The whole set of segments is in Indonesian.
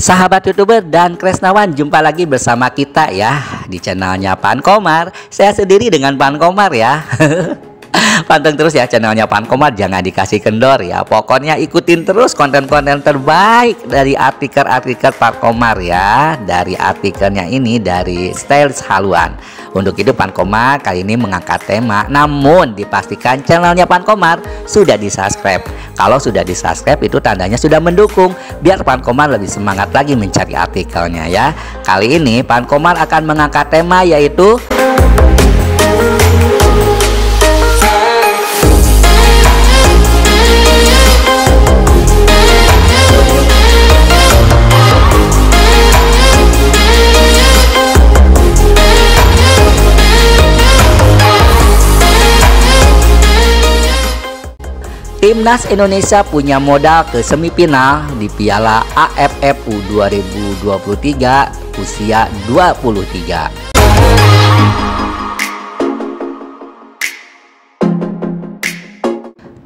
Sahabat youtuber dan Kresnawan jumpa lagi bersama kita ya di channelnya Pan Komar. Saya sendiri dengan Pan Komar ya Panteng terus ya channelnya Pan Komar jangan dikasih kendor ya Pokoknya ikutin terus konten-konten terbaik dari artikel-artikel Pan Komar ya Dari artikelnya ini dari Styles Haluan untuk itu Pan Komar kali ini mengangkat tema namun dipastikan channelnya Pan Komar sudah di subscribe. Kalau sudah di subscribe itu tandanya sudah mendukung biar Pan Komar lebih semangat lagi mencari artikelnya ya. Kali ini Pan Komar akan mengangkat tema yaitu Timnas Indonesia punya modal ke semifinal di Piala AFF U2023 usia 23.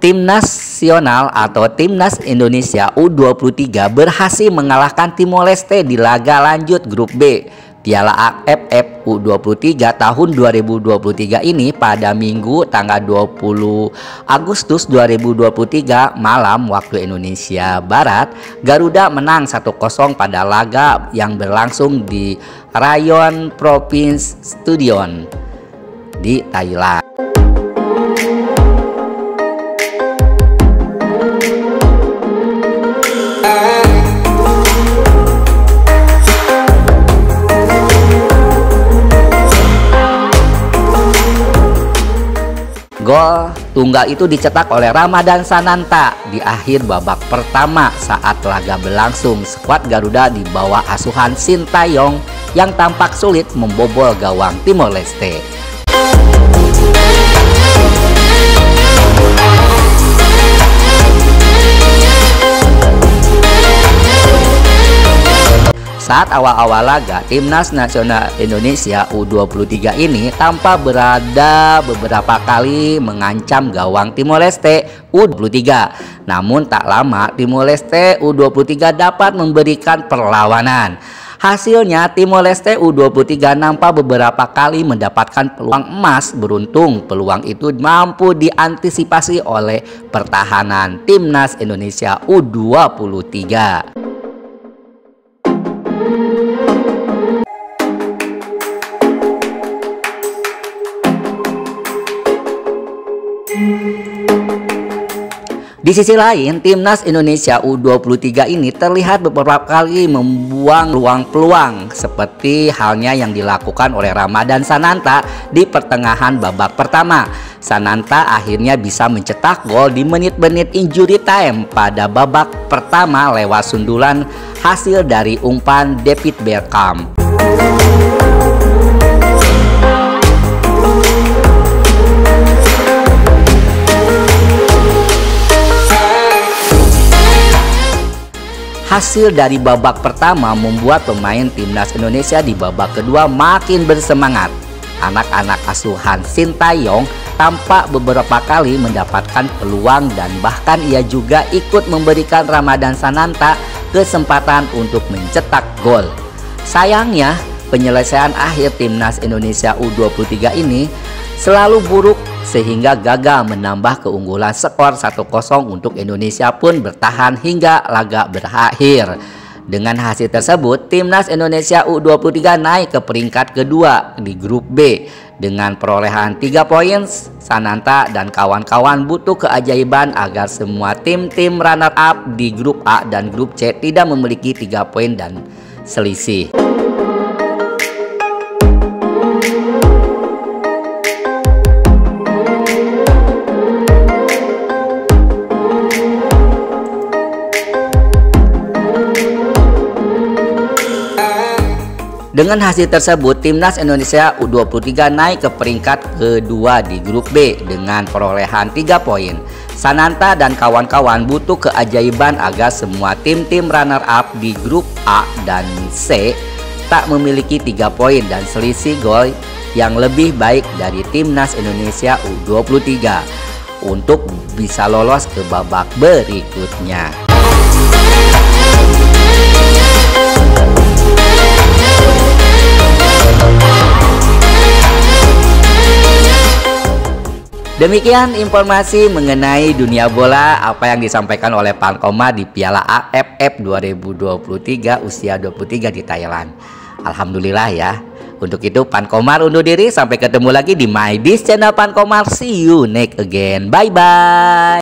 Tim nasional atau Timnas Indonesia U23 berhasil mengalahkan Timor Leste di laga lanjut grup B Piala AFF U23 tahun 2023 ini pada Minggu tanggal 20 Agustus 2023 malam waktu Indonesia Barat Garuda menang 1-0 pada laga yang berlangsung di Rayon Province Studion di Thailand Gol tunggal itu dicetak oleh Ramadan Sananta di akhir babak pertama saat laga berlangsung. Skuad Garuda di bawah asuhan Sintayong yang tampak sulit membobol gawang Timor Leste. Saat awal-awal laga, Timnas Nasional Indonesia U23 ini tanpa berada beberapa kali mengancam gawang Timor Leste U23. Namun tak lama Timor Leste U23 dapat memberikan perlawanan. Hasilnya Timor Leste U23 nampak beberapa kali mendapatkan peluang emas beruntung peluang itu mampu diantisipasi oleh pertahanan Timnas Indonesia U23. Di sisi lain, timnas Indonesia U23 ini terlihat beberapa kali membuang peluang-peluang seperti halnya yang dilakukan oleh Ramadan Sananta di pertengahan babak pertama. Sananta akhirnya bisa mencetak gol di menit-menit injury time pada babak pertama lewat sundulan hasil dari umpan David Beckham. Hasil dari babak pertama membuat pemain timnas Indonesia di babak kedua makin bersemangat. Anak-anak asuhan Sintayong tampak beberapa kali mendapatkan peluang dan bahkan ia juga ikut memberikan Ramadan Sananta kesempatan untuk mencetak gol. Sayangnya, penyelesaian akhir timnas Indonesia U23 ini selalu buruk sehingga gagal menambah keunggulan skor 1-0 untuk Indonesia pun bertahan hingga laga berakhir. Dengan hasil tersebut, timnas Indonesia U23 naik ke peringkat kedua di grup B dengan perolehan 3 poin. Sananta dan kawan-kawan butuh keajaiban agar semua tim-tim runner up di grup A dan grup C tidak memiliki 3 poin dan selisih. Dengan hasil tersebut, timnas Indonesia U23 naik ke peringkat kedua di grup B dengan perolehan 3 poin. Sananta dan kawan-kawan butuh keajaiban agar semua tim-tim runner-up di grup A dan C tak memiliki 3 poin dan selisih gol yang lebih baik dari timnas Indonesia U23 untuk bisa lolos ke babak berikutnya. Demikian informasi mengenai dunia bola apa yang disampaikan oleh Pankoma di Piala AFF 2023 usia 23 di Thailand. Alhamdulillah ya. Untuk itu Pankomar undur diri sampai ketemu lagi di My Biz channel Pankomar. See you next again. Bye bye.